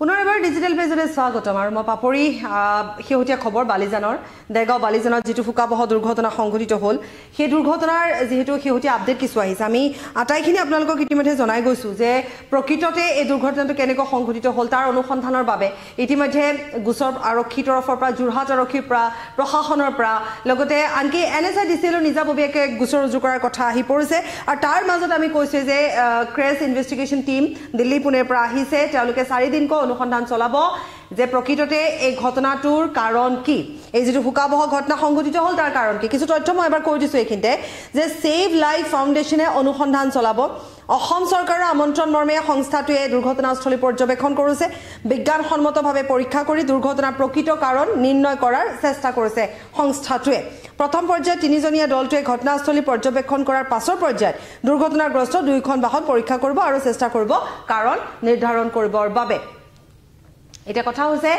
পুনৰ এবাৰ ডিজিটেল পেজলৈ স্বাগতম আৰু মই পাপৰি শেহতীয়া খবৰ বালিজানৰ দেৰগাঁও বালিজানত যিটো শোকাবহ দুৰ্ঘটনা সংঘটিত হ'ল সেই দুৰ্ঘটনাৰ যিহেতু শেহতীয়া আপডেট কিছু আহিছে। আমি আটাইখিনি আপোনালোকক ইতিমধ্যে জনাই গৈছোঁ যে প্ৰকৃততে এই দুৰ্ঘটনাটো কেনেকৈ সংঘটিত হ'ল তাৰ অনুসন্ধানৰ বাবে ইতিমধ্যে গোচৰ আৰক্ষীৰ তৰফৰ পৰা যোৰহাট আৰক্ষীৰ পৰা প্ৰশাসনৰ পৰা লগতে আনকি N S I D C এলৰ নিজাববীয়াকৈ গোচৰ ৰুজু কৰাৰ কথা আহি পৰিছে। আৰু তাৰ মাজত আমি কৈছোঁ যে ক্ৰেছ ইনভেষ্টিগেশ্যন টীম দিল্লী পুনেৰ পৰা আহিছে। তেওঁলোকে চাৰিদিনকৈ অনুসন্ধান চলাব যে প্ৰকৃততে এই ঘটনাটোৰ কাৰণ কি? এই যিটো শোকাবহ ঘটনা সংঘটিত হ'ল তাৰ কাৰণ কি? কিছু তথ্য মই এবাৰ কৈ দিছোঁ এইখিনিতে যে ছেভ লাইফ ফাউণ্ডেশ্যনে অনুসন্ধান চলাব। অসম চৰকাৰৰ আমন্ত্ৰণ মৰ্মে সংস্থাটোৱে দুৰ্ঘটনাস্থলী পৰ্যবেক্ষণ কৰিছে। বিজ্ঞানসন্মতভাৱে পৰীক্ষা কৰি দুৰ্ঘটনাৰ প্ৰকৃত কাৰণ নিৰ্ণয় কৰাৰ চেষ্টা কৰিছে সংস্থাটোৱে। প্ৰথম পৰ্যায়ত তিনিজনীয়া দলটোৱে ঘটনাস্থলী পৰ্যবেক্ষণ কৰাৰ পাছৰ পৰ্যায়ত দুৰ্ঘটনাগ্ৰস্ত দুয়োখন বাহন পৰীক্ষা কৰিব আৰু চেষ্টা কৰিব কাৰণ নিৰ্ধাৰণ কৰিবৰ বাবে। এতিয়া কথা হৈছে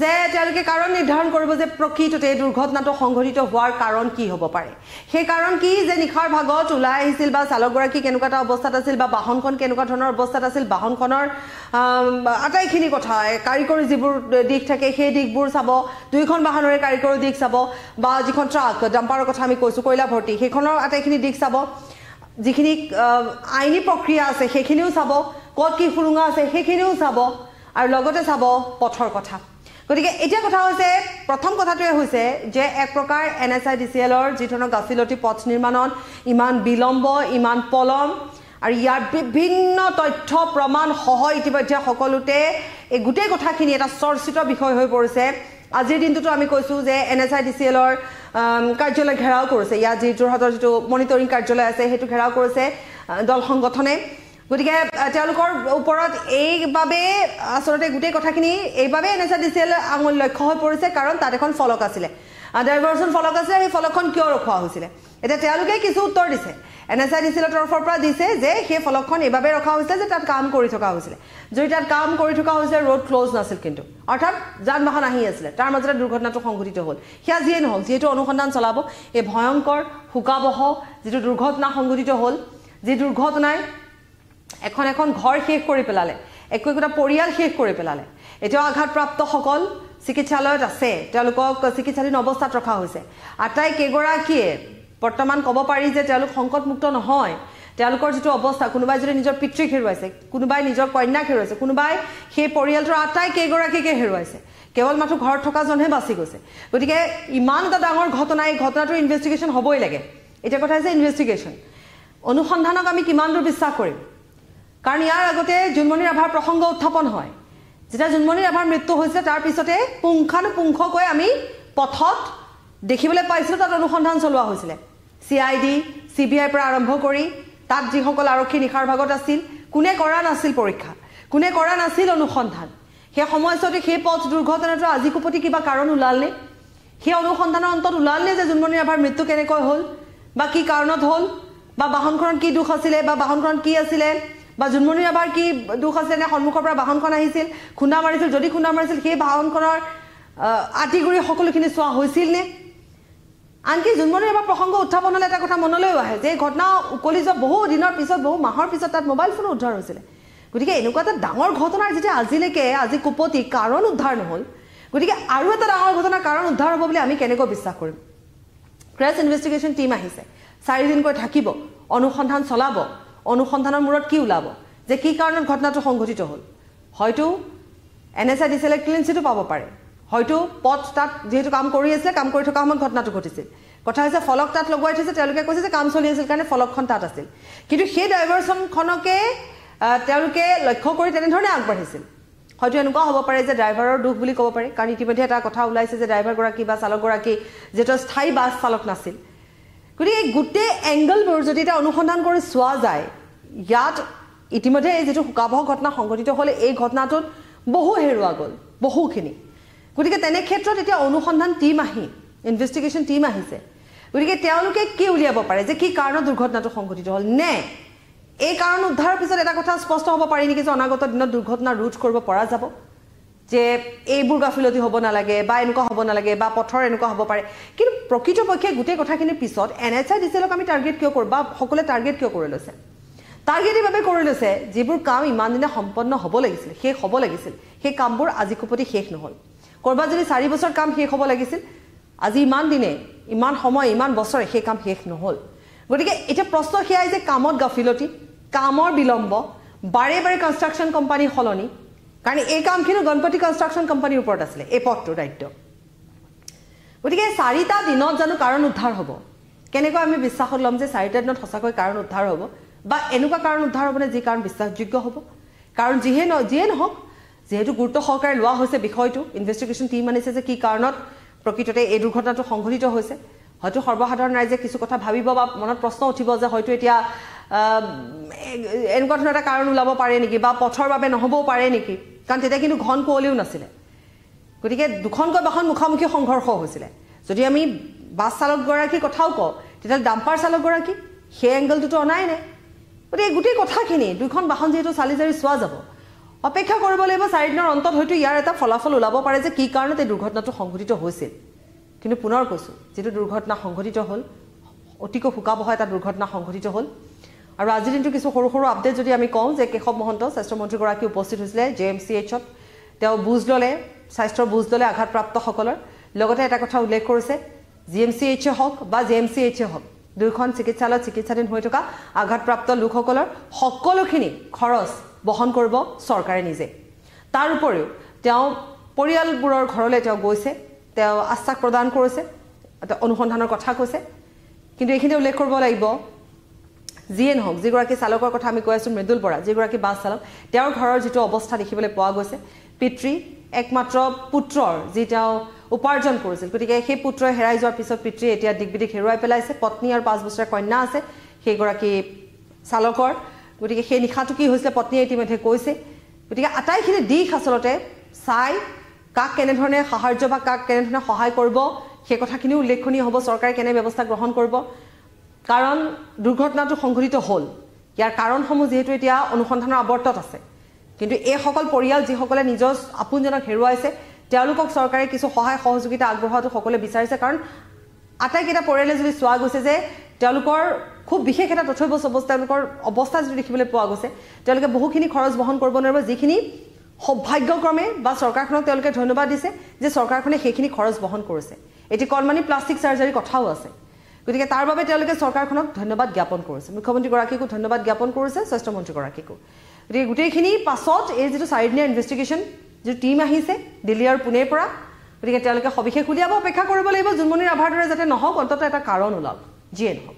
যে তেওঁলোকে কাৰণ নিৰ্ধাৰণ কৰিব যে প্ৰকৃততে এই দুৰ্ঘটনাটো সংঘটিত হোৱাৰ কাৰণ কি হ'ব পাৰে। সেই কাৰণ কি যে নিশাৰ ভাগত ওলাই আহিছিল বা চালকগৰাকী কেনেকুৱা এটা অৱস্থাত আছিল বা বাহনখন কেনেকুৱা ধৰণৰ অৱস্থাত আছিল বাহনখনৰ আটাইখিনি কথা কাৰিকৰী যিবোৰ দিশ থাকে সেই দিশবোৰ চাব দুয়োখন বাহনৰে কাৰিকৰী দিশ চাব বা যিখন ট্ৰাক ডাম্পাৰৰ কথা আমি কৈছোঁ কয়লা ভৰ্তি সেইখনৰ আটাইখিনি দিশ চাব। যিখিনি আইনী প্ৰক্ৰিয়া আছে সেইখিনিও চাব ক'ত কি সুৰুঙা আছে সেইখিনিও চাব। আৰু লগতে চাব পথৰ কথা। গতিকে এতিয়া কথা হৈছে প্ৰথম কথাটোৱে হৈছে যে এক প্ৰকাৰ N S I D C এলৰ যি ধৰণৰ গাফিলতি পথ নিৰ্মাণত ইমান বিলম্ব ইমান পলম আৰু ইয়াৰ বিভিন্ন তথ্য প্ৰমাণ সহ ইতিমধ্যে সকলোতে এই গোটেই কথাখিনি এটা চৰ্চিত বিষয় হৈ পৰিছে। আজিৰ দিনটোতো আমি কৈছোঁ যে N S I D C এলৰ কাৰ্যালয় ঘেৰাও কৰিছে। ইয়াত যি যোৰহাটৰ যিটো মনিটৰিং কাৰ্যালয় আছে সেইটো ঘেৰাও কৰিছে দল সংগঠনে। গতিকে তেওঁলোকৰ ওপৰত এইবাবে আচলতে গোটেই কথাখিনি এইবাবে N S I D C L আঙুল লক্ষ্য হৈ পৰিছে কাৰণ তাত এখন ফলক আছিলে। ডাইভাৰ্চন ফলক আছিলে সেই ফলকখন কিয় ৰখোৱা হৈছিলে? এতিয়া তেওঁলোকে কিছু উত্তৰ দিছে। N S I D C এলৰ তৰফৰ পৰা দিছে যে সেই ফলকখন এইবাবে ৰখা হৈছিলে যে তাত কাম কৰি থকা হৈছিলে। যদি তাত কাম কৰি থকা হৈছিলে ৰোড ক্ল'জ নাছিল কিন্তু। অৰ্থাৎ যান বাহন আহি আছিলে। তাৰ মাজতে দুৰ্ঘটনাটো সংঘটিত হ'ল। সেয়া যিয়ে নহওক যিহেতু অনুসন্ধান চলাব এই ভয়ংকৰ শোকাবহ যিটো দুৰ্ঘটনা সংঘটিত হ'ল যি দুৰ্ঘটনাই এখন এখন ঘৰ শেষ কৰি পেলালে। একো একোটা পৰিয়াল শেষ কৰি পেলালে। এতিয়াও আঘাতপ্ৰাপ্তসকল চিকিৎসালয়ত আছে। তেওঁলোকক চিকিৎসাধীন অৱস্থাত ৰখা হৈছে। আটাইকেইগৰাকীয়ে বৰ্তমান ক'ব পাৰি যে তেওঁলোক সংকটমুক্ত নহয়। তেওঁলোকৰ যিটো অৱস্থা কোনোবাই যদি নিজৰ পিতৃক হেৰুৱাইছে কোনোবাই নিজৰ কন্যাক হেৰুৱাইছে কোনোবাই সেই পৰিয়ালটোৰ আটাইকেইগৰাকীকে হেৰুৱাইছে। কেৱল মাথো ঘৰত থকাজনহে বাচি গৈছে। গতিকে ইমান এটা ডাঙৰ ঘটনা এই ঘটনাটোৰ ইনভেষ্টিগেশ্যন হ'বই লাগে। এতিয়া কথা হৈছে ইনভেষ্টিগেশ্যন অনুসন্ধানক আমি কিমান দূৰ বিশ্বাস কৰিম? কাৰণ ইয়াৰ আগতে জোনমণি ৰাভাৰ প্ৰসংগ উত্থাপন হয়। যেতিয়া জোনমণি ৰাভাৰ মৃত্যু হৈছিলে তাৰ পিছতে পুংখানুপুংখকৈ আমি পথত দেখিবলৈ পাইছিলোঁ তাত অনুসন্ধান চলোৱা হৈছিলে। C I D C B আইৰ পৰা আৰম্ভ কৰি তাত যিসকল আৰক্ষী নিশাৰ ভাগত আছিল কোনে কৰা নাছিল পৰীক্ষা কোনে কৰা নাছিল অনুসন্ধান সেই সময়ছোৱাতে সেই পথ দুৰ্ঘটনাটো আজি কোপতি কিবা কাৰণ ওলালনে? সেই অনুসন্ধানৰ অন্তত ওলালনে যে জোনমণি ৰাভাৰ মৃত্যু কেনেকৈ হ'ল বা কি কাৰণত হ'ল বা বাহনখনত কি দুখ আছিলে বা বাহনখনত কি আছিলে? বা জোনমণি ৰাভাৰ কি দুখ আছিলে নে সন্মুখৰ পৰা বাহনখন আহিছিল খুন্দা মাৰিছিল যদি খুন্দা মাৰিছিল সেই বাহনখনৰ আঁতিগুৰি সকলোখিনি চোৱা হৈছিল নে? আনকি জোনমণি ৰাভাৰ প্ৰসংগ উত্থাপন হ'লে এটা কথা মনলৈও আহে যে এই ঘটনা উকলি যোৱা বহু দিনৰ পিছত বহু মাহৰ পিছত তাত মোবাইল ফোনো উদ্ধাৰ হৈছিলে। গতিকে এনেকুৱা এটা ডাঙৰ ঘটনাৰ যেতিয়া আজিলৈকে আজি কুপতি কাৰণ উদ্ধাৰ নহ'ল গতিকে আৰু এটা ডাঙৰ ঘটনাৰ কাৰণ উদ্ধাৰ হ'ব বুলি আমি কেনেকৈ বিশ্বাস কৰিম? ক্ৰেছ ইনভেষ্টিগেশ্যন টীম আহিছে চাৰিদিনকৈ থাকিব অনুসন্ধান চলাব অনুসন্ধানৰ মূৰত কি ওলাব? যে কি কাৰণত ঘটনাটো সংঘটিত হ'ল? হয়তো N S I D C এলে ক্লিন চিটো পাব পাৰে। হয়তো পথ তাত যিহেতু কাম কৰি আছিলে কাম কৰি থকা সময়ত ঘটনাটো ঘটিছিল। কথা হৈছে ফলক তাত লগোৱাই থৈছে তেওঁলোকে কৈছে যে কাম চলি আছিল কাৰণে ফলকখন তাত আছিল। কিন্তু সেই ডাইভাৰচনখনকে তেওঁলোকে লক্ষ্য কৰি তেনেধৰণে আগবাঢ়িছিল। হয়তো এনেকুৱা হ'ব পাৰে যে ড্ৰাইভাৰৰ দুখ বুলি ক'ব পাৰি। কাৰণ ইতিমধ্যে এটা কথা ওলাইছে যে ড্ৰাইভাৰগৰাকী বা চালকগৰাকী যিহেতু স্থায়ী বাছ চালক নাছিল। গতিকে গোটেই এংগলবোৰ যদি এতিয়া অনুসন্ধান কৰি চোৱা যায় ইয়াত ইতিমধ্যে এই যিটো শোকাবহ ঘটনা সংঘটিত হ'লে এই ঘটনাটোত বহু হেৰুৱা গ'ল বহুখিনি। গতিকে তেনে ক্ষেত্ৰত এতিয়া অনুসন্ধান টীম আহি ইনভেষ্টিগেশ্যন টীম আহিছে। গতিকে তেওঁলোকে কি উলিয়াব পাৰে? যে কি কাৰণত দুৰ্ঘটনাটো সংঘটিত হ'ল? নে এই কাৰণ উদ্ধাৰৰ পিছত এটা কথা স্পষ্ট হ'ব পাৰি নেকি যে অনাগত দিনত দুৰ্ঘটনা ৰোধ কৰিব পৰা যাব? যে এইবোৰ গাফিলতি হ'ব নালাগে বা এনেকুৱা হ'ব নালাগে বা পথৰ এনেকুৱা হ'ব পাৰে। কিন্তু প্ৰকৃতপক্ষে গোটেই কথাখিনিৰ পিছত N H I D C এলক আমি টাৰ্গেট কিয় কৰোঁ বা সকলোৱে টাৰ্গেট কিয় কৰি লৈছে? টাৰ্গেটিভাৱে কৰি লৈছে যিবোৰ কাম ইমান দিনে সম্পন্ন হ'ব লাগিছিল শেষ হ'ব লাগিছিল সেই কামবোৰ আজি কোপতি শেষ নহ'ল। ক'ৰবাত যদি চাৰি বছৰ কাম শেষ হ'ব লাগিছিল আজি ইমান দিনে ইমান সময় ইমান বছৰে সেই কাম শেষ নহ'ল। গতিকে এতিয়া প্ৰশ্ন সেয়াই যে কামত গাফিলতি কামৰ বিলম্ব বাৰে বাৰে কনষ্ট্ৰাকশ্যন কোম্পানী সলনি কাৰণ এই কামখিনিও গণপতি কনষ্ট্ৰাকশ্যন কোম্পানীৰ ওপৰত আছিলে এই পথটোৰ দায়িত্ব। গতিকে চাৰিটা দিনত জানো কাৰণ উদ্ধাৰ হ'ব। কেনেকৈ আমি বিশ্বাসত ল'ম যে চাৰিটা দিনত সঁচাকৈ কাৰণ উদ্ধাৰ হ'ব? বা এনেকুৱা কাৰণ উদ্ধাৰ হ'বনে যি কাৰণ বিশ্বাসযোগ্য হ'ব? কাৰণ যিহে ন যিয়ে নহওক যিহেতু গুৰুত্ব সহকাৰে লোৱা হৈছে বিষয়টো ইনভেষ্টিগেশ্যন টীম আনিছে যে কি কাৰণত প্ৰকৃততে এই দুৰ্ঘটনাটো সংঘটিত হৈছে। হয়তো সৰ্বসাধাৰণ ৰাইজে কিছু কথা ভাবিব বা মনত প্ৰশ্ন উঠিব যে হয়তো এতিয়া এনেকুৱা ধৰণৰ এটা কাৰণ ওলাব পাৰে নেকি বা পথৰ বাবে নহ'বও পাৰে নেকি? কাৰণ তেতিয়া কিন্তু ঘন কুঁৱলীও নাছিলে। গতিকে দুখনকৈ বাহন মুখামুখি সংঘৰ্ষ হৈছিলে। যদি আমি বাছ চালকগৰাকীৰ কথাও কওঁ তেতিয়াহ'লে ডাম্পাৰ চালকগৰাকী সেই এংগলটোতো অনাই নাই। গতিকে গোটেই কথাখিনি দুইখন বাহন যিহেতু চালি জাৰি চোৱা যাব অপেক্ষা কৰিব লাগিব চাৰিদিনৰ অন্তত হয়তো ইয়াৰ এটা ফলাফল ওলাব পাৰে যে কি কাৰণত এই দুৰ্ঘটনাটো সংঘটিত হৈছিল। কিন্তু পুনৰ কৈছোঁ যিটো দুৰ্ঘটনা সংঘটিত হ'ল অতিকৈ শোকাবহ এটা দুৰ্ঘটনা সংঘটিত হ'ল। আৰু আজিৰ দিনটো কিছু সৰু সৰু আপডেট যদি আমি কওঁ যে কেশৱ মহন্ত স্বাস্থ্যমন্ত্ৰীগৰাকী উপস্থিত হৈছিলে জে এম চি এইচত। তেওঁ বুজ ল'লে স্বাস্থ্যৰ বুজ ল'লে আঘাতপ্ৰাপ্তসকলৰ। লগতে এটা কথা উল্লেখ কৰিছে জি এম চি এইচে হওক বা জে এম চি এইচে হওক দুয়োখন চিকিৎসালয়ত চিকিৎসাধীন হৈ থকা আঘাতপ্ৰাপ্ত লোকসকলৰ সকলোখিনি খৰচ বহন কৰিব চৰকাৰে নিজে। তাৰ উপৰিও তেওঁ পৰিয়ালবোৰৰ ঘৰলৈ তেওঁ গৈছে তেওঁ আশ্বাস প্ৰদান কৰিছে অনুসন্ধানৰ কথা কৈছে। কিন্তু এইখিনি উল্লেখ কৰিব লাগিব যিয়ে নহওক যিগৰাকী চালকৰ কথা আমি কৈ আছোঁ মৃদুল বৰা যিগৰাকী বাছ চালক তেওঁৰ ঘৰৰ যিটো অৱস্থা দেখিবলৈ পোৱা গৈছে পিতৃ একমাত্ৰ পুত্ৰৰ যি তেওঁ উপাৰ্জন কৰিছিল। গতিকে সেই পুত্ৰই হেৰাই যোৱাৰ পিছত পিতৃয়ে এতিয়া দিগবিদিক হেৰুৱাই পেলাইছে। পত্নী আৰু পাঁচ বছৰীয়া কন্যা আছে সেইগৰাকী চালকৰ। গতিকে সেই নিশাটো কি হৈছিলে পত্নীয়ে ইতিমধ্যে কৈছে। গতিকে আটাইখিনি দিশ আচলতে চাই কাক কেনেধৰণে সাহাৰ্য বা কাক কেনেধৰণে সহায় কৰিব সেই কথাখিনিও উল্লেখনীয় হ'ব। চৰকাৰে কেনে ব্যৱস্থা গ্ৰহণ কৰিব। কাৰণ দুৰ্ঘটনাটো সংঘটিত হ'ল। ইয়াৰ কাৰণসমূহ যিহেতু এতিয়া অনুসন্ধানৰ আৱৰ্তত আছে। কিন্তু এইসকল পৰিয়াল যিসকলে নিজৰ আপোনজনক হেৰুৱাইছে তেওঁলোকক চৰকাৰে কিছু সহায় সহযোগিতা আগবঢ়োৱাটো সকলোৱে বিচাৰিছে। কাৰণ আটাইকেইটা পৰিয়ালে যদি চোৱা গৈছে যে তেওঁলোকৰ খুব বিশেষ এটা তথ্য অৱস্থা তেওঁলোকৰ অৱস্থা যিটো দেখিবলৈ পোৱা গৈছে তেওঁলোকে বহুখিনি খৰচ বহন কৰিব নোৱাৰিব যিখিনি সৌভাগ্যক্ৰমে বা চৰকাৰখনক তেওঁলোকে ধন্যবাদ দিছে যে চৰকাৰখনে সেইখিনি খৰচ বহন কৰিছে। এটি কণমানি প্লাষ্টিক চাৰ্জাৰীৰ কথাও আছে। গতিকে তাৰ বাবে তেওঁলোকে চৰকাৰখনক ধন্যবাদ জ্ঞাপন কৰিছে। মুখ্যমন্ত্ৰীগৰাকীকো ধন্যবাদ জ্ঞাপন কৰিছে স্বাস্থ্যমন্ত্ৰীগৰাকীকো। গতিকে গোটেইখিনি পাছত এই যিটো চাৰিদিনীয়া ইনভেষ্টিগেশ্যন যিটো টীম আহিছে দিল্লী আৰু পুনেৰ পৰা গতিকে তেওঁলোকে সবিশেষ উলিয়াব অপেক্ষা কৰিব লাগিব। জোনমণি ৰাভাৰ দৰে যাতে নহওক অন্ততঃ এটা কাৰণ ওলাওক। যিয়ে নহওক।